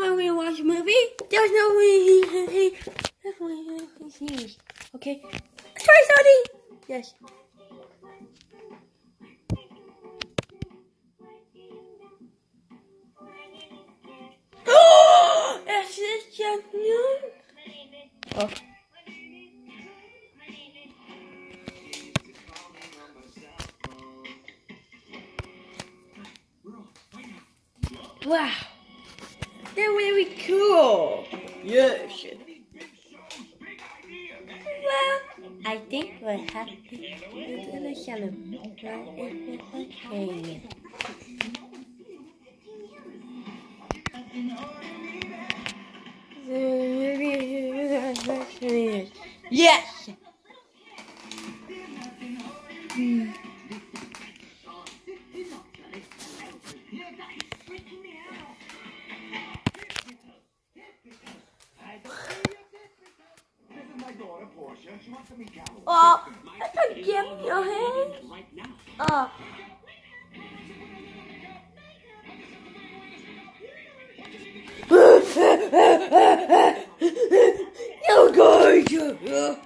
know when we watch a movie, there's no way. That's when see. Okay? Sorry, Sony! Yes. Oh! Is this genuine? Oh. Wow. They're really cool. Yes. Well, I think we're happy the shallow. Okay. Yes. Oh, I can give your hand. Oh. You guys.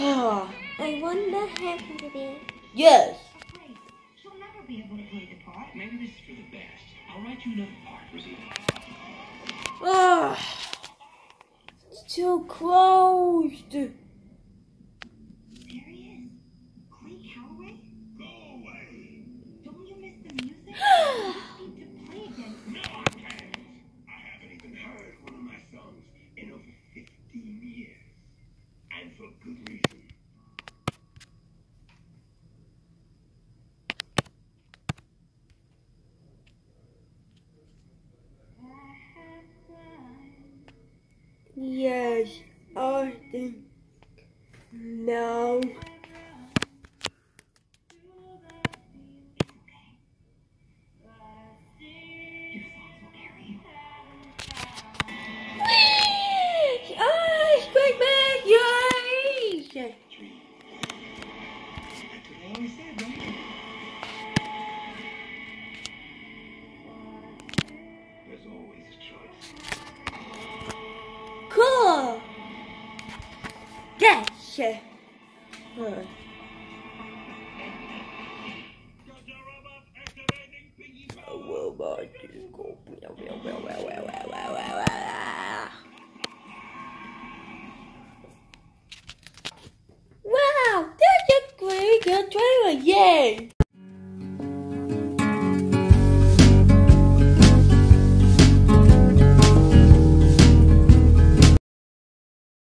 Oh, I wonder what happened to me. Yes. She'll never be able to play the part. Maybe this is for the best. I'll write you another part, Rosita. Ah, too closed. I think now. Get. Huh. Oh, well, Wow, that's a great good trailer, yay!